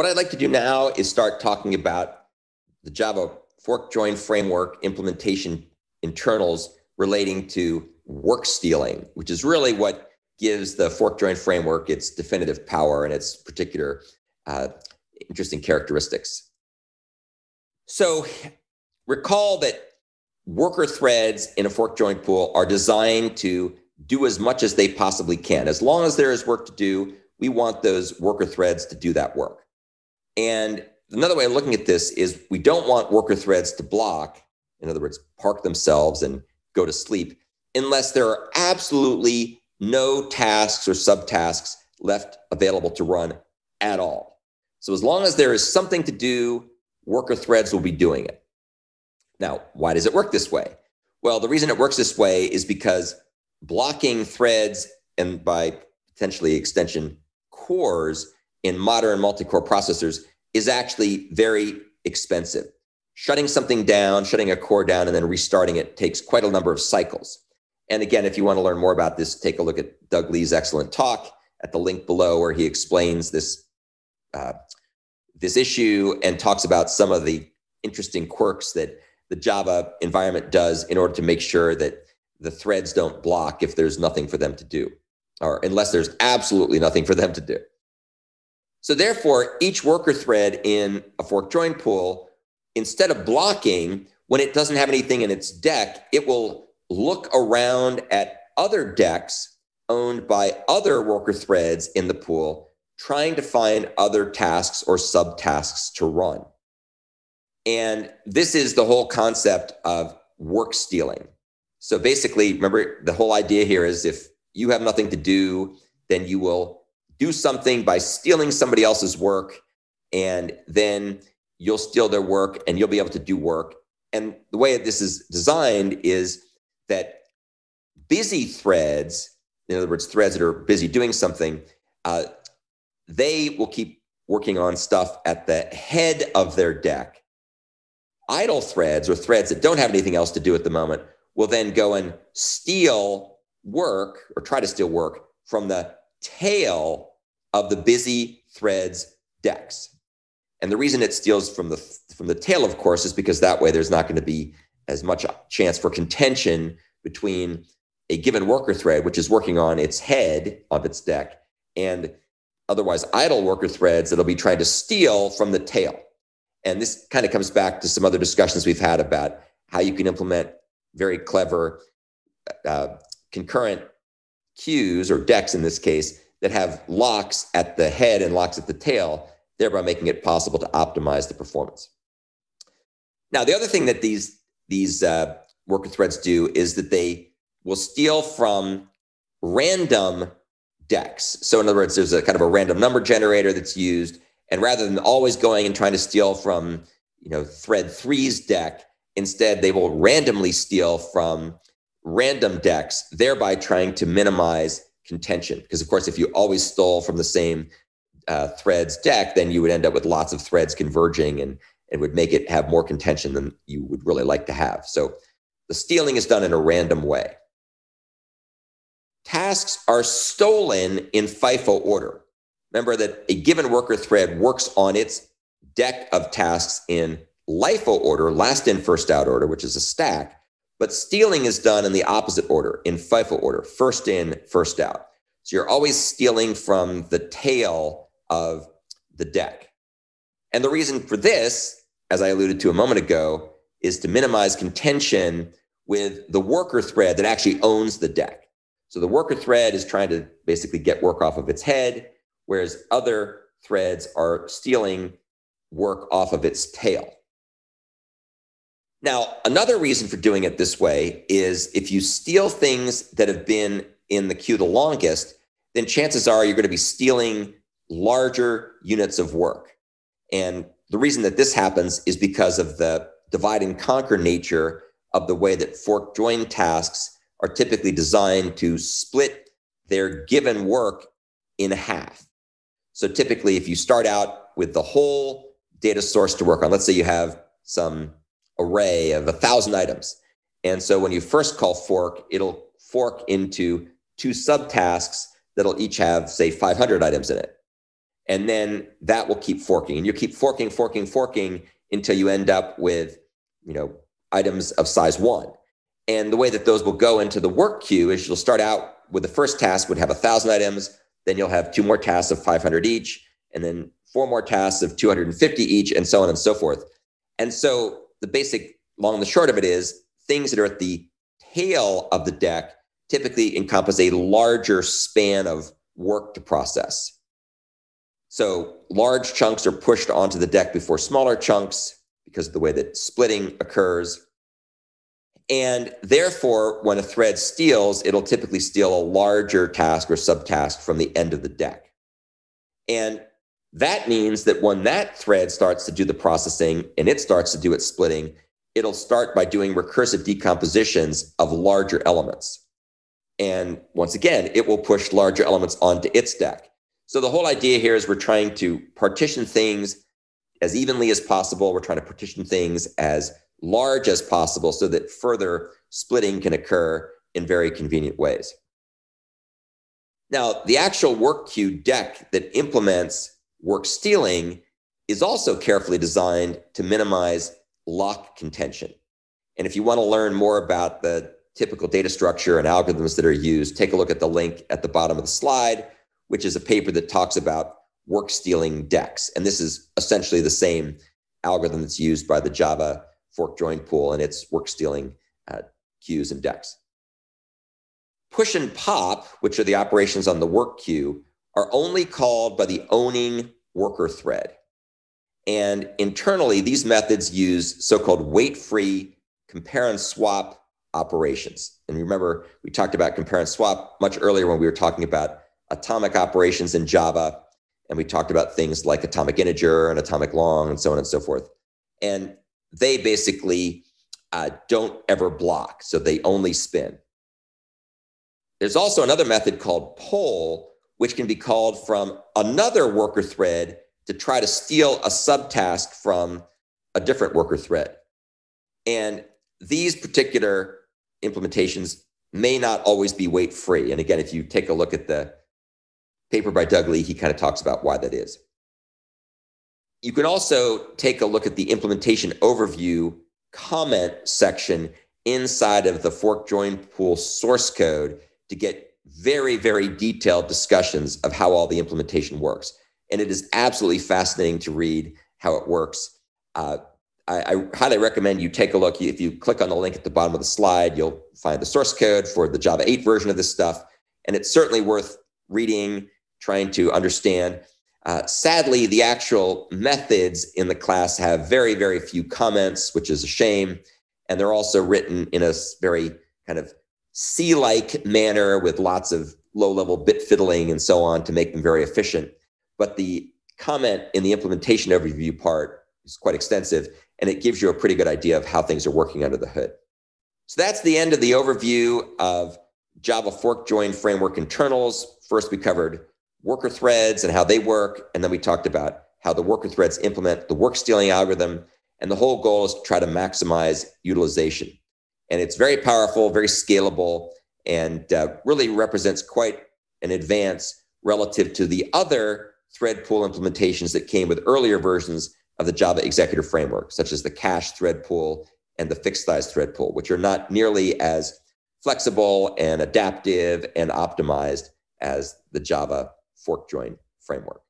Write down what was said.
What I'd like to do now is start talking about the Java fork join framework implementation internals relating to work stealing, which is really what gives the fork join framework its definitive power and its particular uh, interesting characteristics. So recall that worker threads in a fork join pool are designed to do as much as they possibly can. As long as there is work to do, we want those worker threads to do that work. And another way of looking at this is we don't want worker threads to block, in other words, park themselves and go to sleep, unless there are absolutely no tasks or subtasks left available to run at all. So as long as there is something to do, worker threads will be doing it. Now, why does it work this way? Well, the reason it works this way is because blocking threads and by potentially extension cores in modern multi-core processors is actually very expensive. Shutting something down, shutting a core down, and then restarting it takes quite a number of cycles. And again, if you want to learn more about this, take a look at Doug Lea's excellent talk at the link below, where he explains this uh, this issue and talks about some of the interesting quirks that the Java environment does in order to make sure that the threads don't block if there's nothing for them to do, or unless there's absolutely nothing for them to do. So therefore, each worker thread in a fork join pool, instead of blocking, when it doesn't have anything in its deque, it will look around at other deques owned by other worker threads in the pool, trying to find other tasks or subtasks to run. And this is the whole concept of work stealing. So basically, remember the whole idea here is if you have nothing to do, then you will do something by stealing somebody else's work, and then you'll steal their work and you'll be able to do work. And the way this is designed is that busy threads, in other words, threads that are busy doing something, uh, they will keep working on stuff at the head of their deque. Idle threads or threads that don't have anything else to do at the moment will then go and steal work or try to steal work from the tail of the busy threads deques. And the reason it steals from the from the tail, of course, is because that way there's not going to be as much chance for contention between a given worker thread, which is working on its head of its deque, and otherwise idle worker threads that'll be trying to steal from the tail. And this kind of comes back to some other discussions we've had about how you can implement very clever uh, concurrent queues or deques in this case that have locks at the head and locks at the tail, thereby making it possible to optimize the performance. Now, the other thing that these, these uh, worker threads do is that they will steal from random deques. So, in other words, there's a kind of a random number generator that's used, and rather than always going and trying to steal from, you know, thread three's deque, instead they will randomly steal from random deques, thereby trying to minimize contention. Because, of course, if you always stole from the same uh, threads deque, then you would end up with lots of threads converging and it would make it have more contention than you would really like to have. So the stealing is done in a random way. Tasks are stolen in FIFO order. Remember that a given worker thread works on its deque of tasks in LIFO order, last in, first out order, which is a stack. But stealing is done in the opposite order, in FIFO order, first in, first out. So you're always stealing from the tail of the deque. And the reason for this, as I alluded to a moment ago, is to minimize contention with the worker thread that actually owns the deque. So the worker thread is trying to basically get work off of its head, whereas other threads are stealing work off of its tail. Now, another reason for doing it this way is if you steal things that have been in the queue the longest, then chances are you're going to be stealing larger units of work. And the reason that this happens is because of the divide and conquer nature of the way that fork join tasks are typically designed to split their given work in half. So typically, if you start out with the whole data source to work on, let's say you have some array of a thousand items. And so when you first call fork, it'll fork into two subtasks that'll each have, say, 500 items in it. And then that will keep forking. And you keep forking, forking, forking until you end up with, you know, items of size one. And the way that those will go into the work queue is you'll start out with the first task would have a thousand items, then you'll have two more tasks of 500 each, and then four more tasks of 250 each, and so on and so forth. And so the basic long and the short of it is things that are at the tail of the deque typically encompass a larger span of work to process. So large chunks are pushed onto the deque before smaller chunks because of the way that splitting occurs. And therefore, when a thread steals, it'll typically steal a larger task or subtask from the end of the deque. And that means that when that thread starts to do the processing and it starts to do its splitting, it'll start by doing recursive decompositions of larger elements. And once again, it will push larger elements onto its deque. So the whole idea here is we're trying to partition things as evenly as possible. We're trying to partition things as large as possible so that further splitting can occur in very convenient ways. Now, the actual work queue deque that implements work stealing is also carefully designed to minimize lock contention. And if you want to learn more about the typical data structure and algorithms that are used, take a look at the link at the bottom of the slide, which is a paper that talks about work stealing deques. And this is essentially the same algorithm that's used by the Java fork join pool and its work stealing uh, queues and deques. Push and pop, which are the operations on the work queue, are only called by the owning worker thread. And internally, these methods use so called wait free compare and swap operations. And remember, we talked about compare and swap much earlier when we were talking about atomic operations in Java. And we talked about things like atomic integer and atomic long and so on and so forth. And they basically uh, don't ever block, so they only spin. There's also another method called poll, which can be called from another worker thread to try to steal a subtask from a different worker thread. And these particular implementations may not always be wait free. And again, if you take a look at the paper by Doug Lea, he kind of talks about why that is. You can also take a look at the implementation overview comment section inside of the fork join pool source code to get very, very detailed discussions of how all the implementation works. And it is absolutely fascinating to read how it works. Uh, I, I, highly recommend you take a look. If you click on the link at the bottom of the slide, you'll find the source code for the Java 8 version of this stuff. And it's certainly worth reading, trying to understand. Uh, sadly, the actual methods in the class have very, very few comments, which is a shame. And they're also written in a very kind of C like manner with lots of low level bit fiddling and so on to make them very efficient. But the comment in the implementation overview part is quite extensive and it gives you a pretty good idea of how things are working under the hood. So that's the end of the overview of Java fork join framework internals. First, we covered worker threads and how they work. And then we talked about how the worker threads implement the work stealing algorithm. And the whole goal is to try to maximize utilization. And it's very powerful, very scalable, and uh, really represents quite an advance relative to the other thread pool implementations that came with earlier versions of the Java executor framework, such as the cache thread pool and the fixed size thread pool, which are not nearly as flexible and adaptive and optimized as the Java fork join framework.